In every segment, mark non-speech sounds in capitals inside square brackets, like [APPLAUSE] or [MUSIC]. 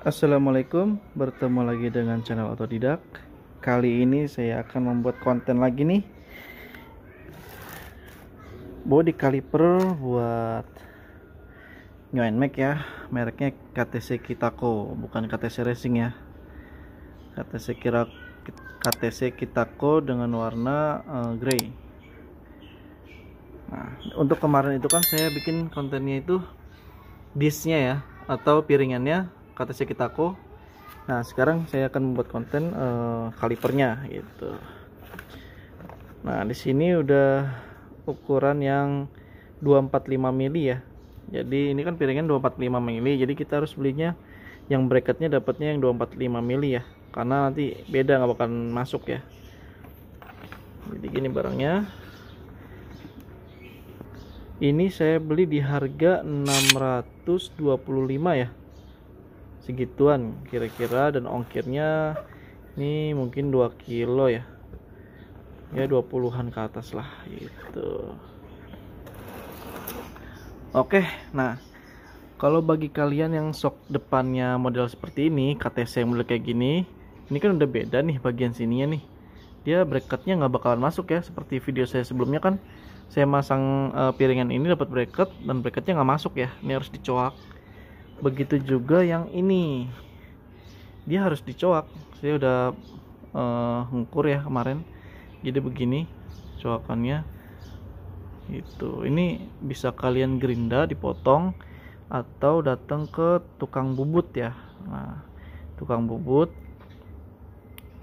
Assalamualaikum, bertemu lagi dengan channel Otodidak. Kali ini saya akan membuat konten lagi nih. Body caliper buat Mac ya, mereknya KTC Kitako, bukan KTC Racing ya. KTC Kira KTC Kitako dengan warna uh, grey. Nah, untuk kemarin itu kan saya bikin kontennya itu disknya ya atau piringannya KTC Kitako. Nah sekarang saya akan membuat konten uh, kalipernya gitu. Nah di sini udah ukuran yang 245 mili ya. Jadi ini kan piringan 245 mili. Jadi kita harus belinya yang bracketnya dapatnya yang 245 mili ya. Karena nanti beda nggak bakal masuk ya. Jadi gini barangnya. Ini saya beli di harga 625 ya segituan kira-kira dan ongkirnya ini mungkin 2 kilo ya. Ya 20-an ke atas lah gitu. Oke nah kalau bagi kalian yang sok depannya model seperti ini KTC yang model kayak gini ini kan udah beda nih bagian sininya nih. Dia bracketnya nggak bakalan masuk ya seperti video saya sebelumnya kan. Saya masang uh, piringan ini dapat bracket dan bracketnya nggak masuk ya ini harus dicoak begitu juga yang ini. Dia harus dicoak. Saya udah uh, ngukur ya kemarin. Jadi begini coakannya. Itu ini bisa kalian gerinda dipotong atau datang ke tukang bubut ya. Nah tukang bubut.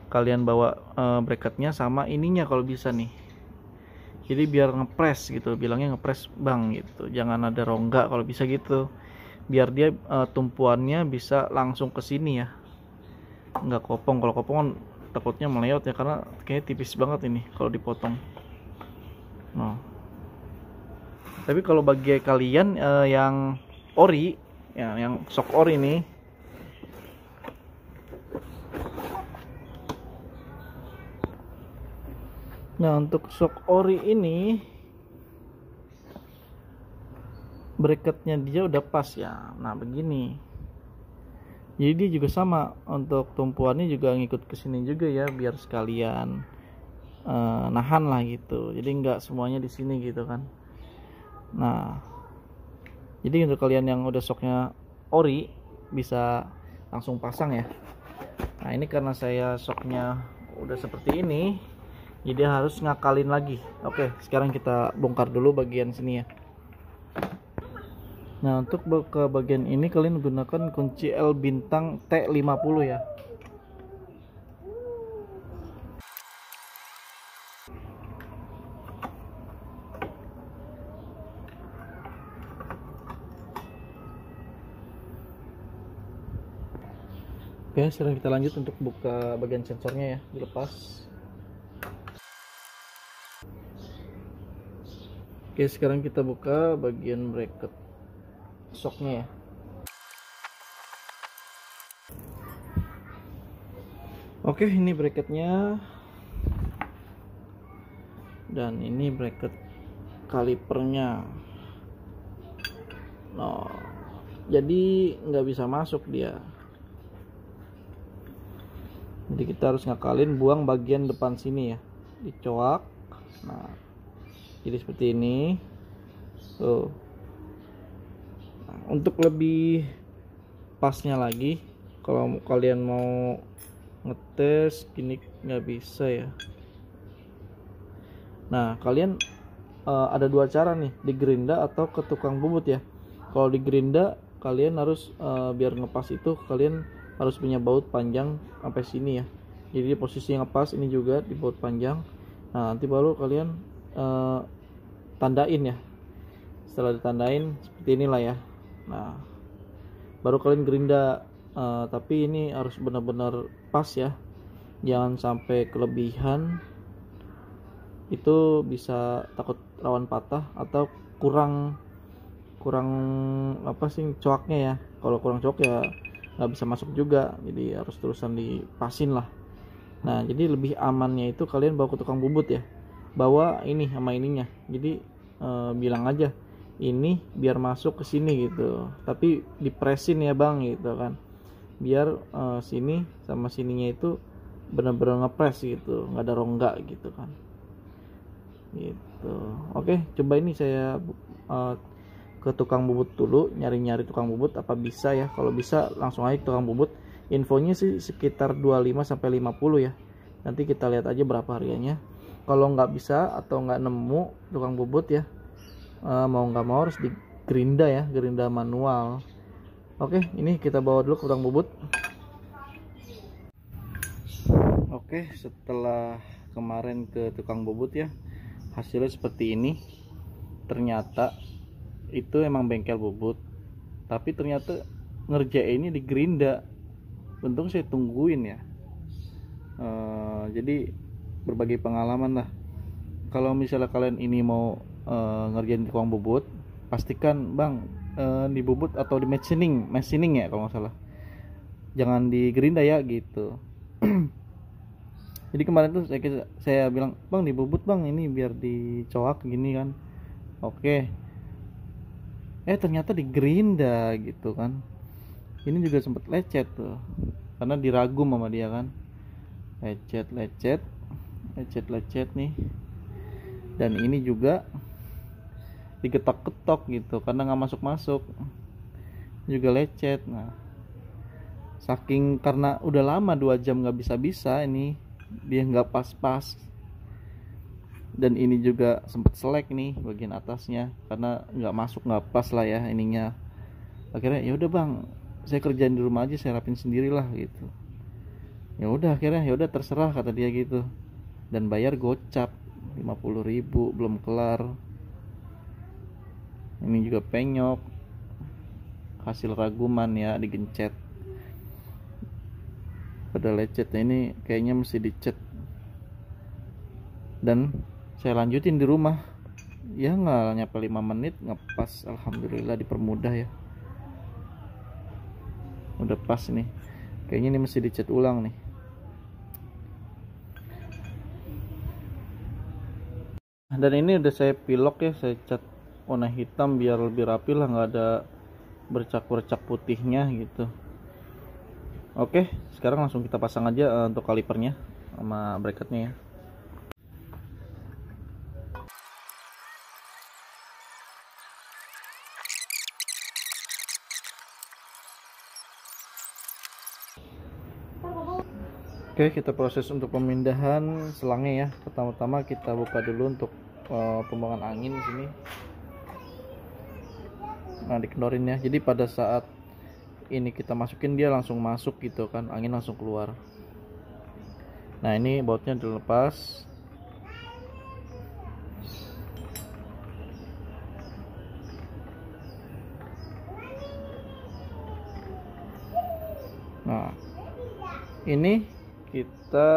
Kalian bawa uh, bracketnya sama ininya kalau bisa nih. Jadi biar ngepres gitu. Bilangnya ngepres bang gitu. Jangan ada rongga kalau bisa gitu biar dia uh, tumpuannya bisa langsung ke sini ya. Nggak kopong. Kalau kopong kan takutnya meleot ya karena kayaknya tipis banget ini kalau dipotong. Nah. Tapi kalau bagi kalian uh, yang ori ya yang sok ori ini nah untuk sok ori ini bracketnya dia udah pas ya. Nah begini. Jadi dia juga sama untuk tumpuannya juga ngikut ke sini juga ya biar sekalian uh, nahan lah gitu. Jadi nggak semuanya di sini gitu kan. Nah jadi untuk kalian yang udah soknya ori bisa langsung pasang ya. Nah ini karena saya soknya udah seperti ini jadi harus ngakalin lagi. Oke sekarang kita bongkar dulu bagian sini ya Nah untuk ke bagian ini kalian gunakan kunci L bintang T50 ya. Oke sekarang kita lanjut untuk buka bagian sensornya ya dilepas. Oke sekarang kita buka bagian bracket soknya ya. Oke ini bracketnya. Dan ini bracket kalipernya. No. Jadi nggak bisa masuk dia. Jadi kita harus ngakalin buang bagian depan sini ya. Dicoak. Nah jadi seperti ini. Tuh untuk lebih pasnya lagi kalau kalian mau ngetes gini nggak bisa ya. Nah kalian uh, ada dua cara nih di gerinda atau ke tukang bubut ya. Kalau di gerinda kalian harus uh, biar ngepas itu kalian harus punya baut panjang sampai sini ya. Jadi posisi yang ngepas ini juga di baut panjang. Nah nanti baru kalian uh, tandain ya. Setelah ditandain seperti inilah ya nah baru kalian gerinda. Uh, tapi ini harus benar-benar pas ya. Jangan sampai kelebihan. Itu bisa takut rawan patah atau kurang kurang apa sih coaknya ya. Kalau kurang coak ya nggak bisa masuk juga. Jadi harus terusan dipasin lah. Nah jadi lebih amannya itu kalian bawa ke tukang bubut ya. Bawa ini sama ininya. Jadi e, bilang aja ini biar masuk ke sini gitu. Tapi dipresin ya bang gitu kan. Biar uh, sini sama sininya itu benar-benar ngepres gitu nggak ada rongga gitu kan. Gitu. Oke coba ini saya uh, ke tukang bubut dulu nyari-nyari tukang bubut apa bisa ya. Kalau bisa langsung aja tukang bubut. Infonya sih sekitar 25 sampai 50 ya. Nanti kita lihat aja berapa harganya. Kalau nggak bisa atau nggak nemu tukang bubut ya uh, mau nggak mau harus di gerinda ya gerinda manual. Oke ini kita bawa dulu ke tukang bubut. Oke setelah kemarin ke tukang bubut ya hasilnya seperti ini. Ternyata itu emang bengkel bubut tapi ternyata ngerjain ini di gerinda. Untung saya tungguin ya. Uh, jadi berbagai pengalaman lah kalau misalnya kalian ini mau uh, ngerjain tukang bubut pastikan bang uh, di bubut atau di machining machining ya kalau nggak salah. Jangan di gerinda ya gitu. [CLEARS THROAT] Jadi kemarin tuh saya saya bilang bang dibubut bang ini biar dicoak gini kan. Oke. Eh ternyata di gerinda gitu kan. Ini juga sempat lecet tuh karena diragu sama dia kan. Lecet lecet lecet lecet nih dan ini juga digetok-getok gitu karena nggak masuk-masuk. Juga lecet. Nah saking karena udah lama dua jam nggak bisa-bisa ini dia nggak pas-pas. Dan ini juga sempet selek nih bagian atasnya karena nggak masuk nggak pas lah ya ininya. Akhirnya ya udah bang saya kerjain di rumah aja saya rapin sendirilah gitu. Ya udah akhirnya ya udah terserah kata dia gitu. Dan bayar gocap 50.000 belum kelar. Ini juga penyok. Hasil raguman ya digencet. Pada lecetnya ini kayaknya mesti dicet dan saya lanjutin di rumah. Ya nggak nyampe 5 menit ngepas. Alhamdulillah dipermudah ya. Udah pas nih. Kayaknya ini mesti dicet ulang nih dan ini udah saya pilok ya saya cat warna hitam biar lebih rapi lah nggak ada bercak-bercak putihnya gitu Oke, sekarang langsung kita pasang aja uh, untuk kalipernya sama bracketnya ya. Oke, kita proses untuk pemindahan selangnya ya. Pertama-tama kita buka dulu untuk uh, pembuangan angin di sini. Nah, dikendorin ya. Jadi pada saat ini kita masukin dia langsung masuk gitu kan angin langsung keluar nah ini bautnya dilepas nah ini kita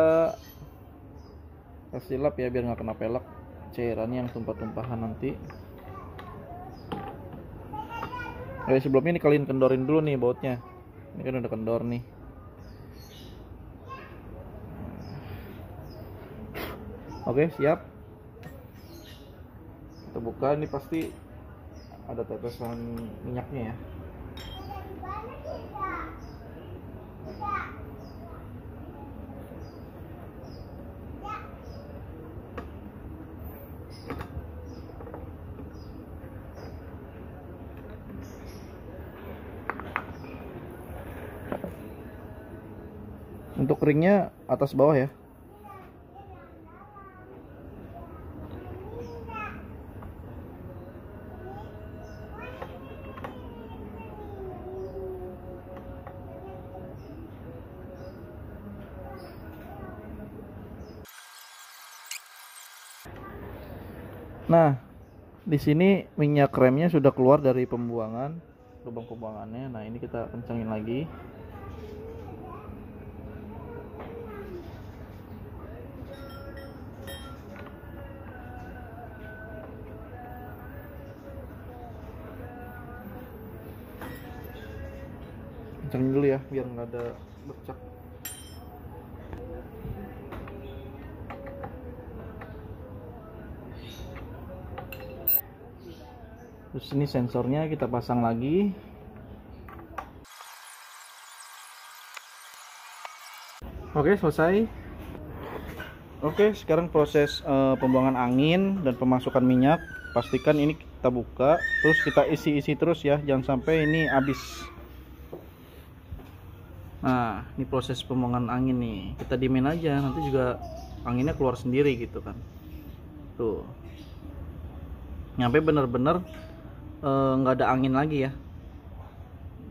kasih lap ya biar nggak kena pelek cairannya yang tumpah-tumpahan nanti Oke, sebelumnya ini kalian kendorin dulu nih bautnya. Ini kan udah kendor nih. Oke, siap. Kita buka ini pasti ada tetesan minyaknya ya. Ringnya atas bawah ya Nah, di sini minyak remnya sudah keluar dari pembuangan, lubang pembuangannya. Nah, ini kita kencangin lagi. Kencangin dulu ya biar nggak ada bercak terus ini sensornya kita pasang lagi. Oke selesai. Oke sekarang proses uh, pembuangan angin dan pemasukan minyak. Pastikan ini kita buka terus kita isi-isi terus ya. Jangan sampai ini habis nah ini proses pembuangan angin nih. Kita dimin aja nanti juga anginnya keluar sendiri gitu kan. Tuh. Nyampe bener-bener eh, nggak -bener, ada angin lagi ya.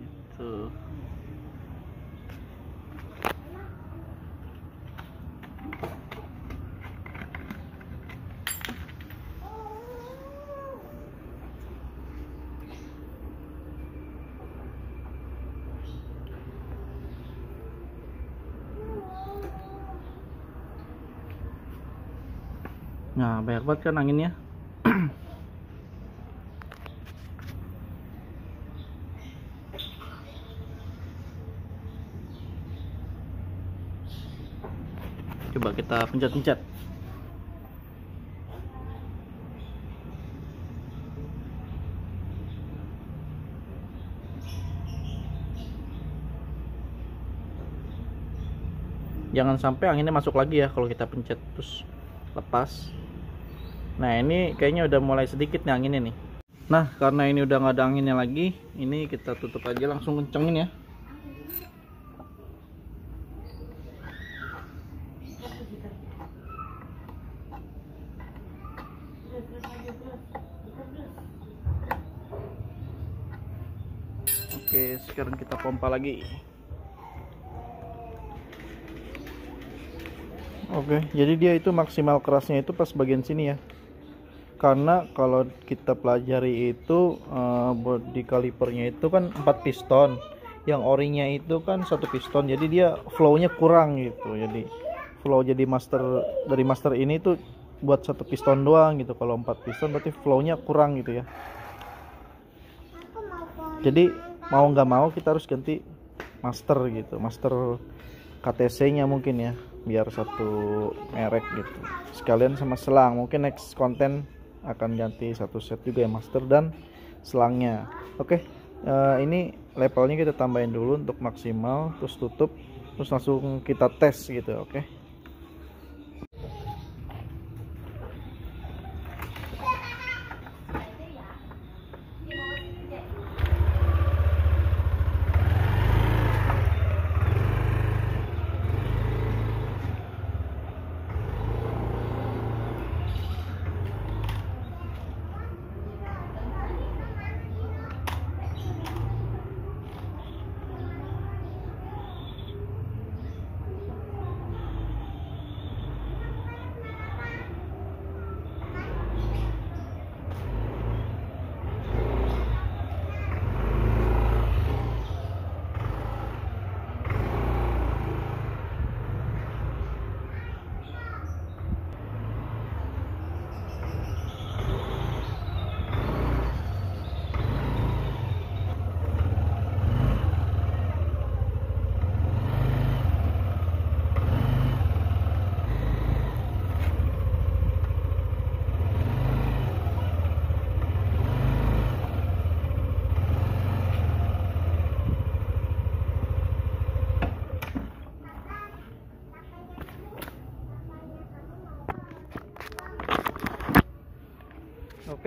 Gitu Nah, banyak banget kan anginnya. [CLEARS THROAT] Coba kita pencet-pencet. Jangan sampai anginnya masuk lagi ya kalau kita pencet terus lepas nah ini kayaknya udah mulai sedikit nih anginnya nih. Nah karena ini udah nggak ada anginnya lagi ini kita tutup aja langsung kencengin ya. Oke, sekarang kita pompa lagi. Oke, jadi dia itu maksimal kerasnya itu pas bagian sini ya karena kalau kita pelajari itu uh, body calipernya itu kan 4 piston. Yang orinya itu kan satu piston jadi dia flownya kurang gitu. Jadi flow jadi master dari master ini tuh buat satu piston doang gitu. Kalau 4 piston berarti flownya kurang gitu ya. Jadi mau nggak mau kita harus ganti master gitu. Master KTC nya mungkin ya biar satu merek gitu. Sekalian sama selang mungkin next konten akan ganti satu set juga ya master dan selangnya. Oke uh, ini levelnya kita tambahin dulu untuk maksimal terus tutup terus langsung kita tes gitu oke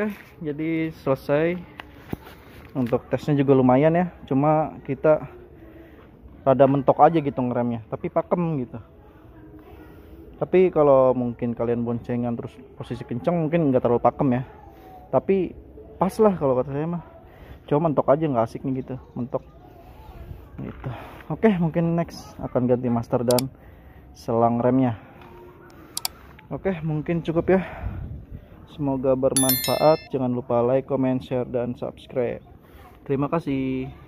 Oke, jadi selesai. Untuk tesnya juga lumayan ya. Cuma kita rada mentok aja gitu ngeremnya, tapi pakem gitu. Tapi kalau mungkin kalian boncengan terus posisi kenceng mungkin nggak terlalu pakem ya. Tapi pas lah kalau kata saya mah. Cuma mentok aja nggak asik nih gitu, mentok. Gitu. Oke, mungkin next akan ganti master dan selang remnya. Oke, mungkin cukup ya. Semoga bermanfaat. Jangan lupa like, comment, share, dan subscribe. Terima kasih.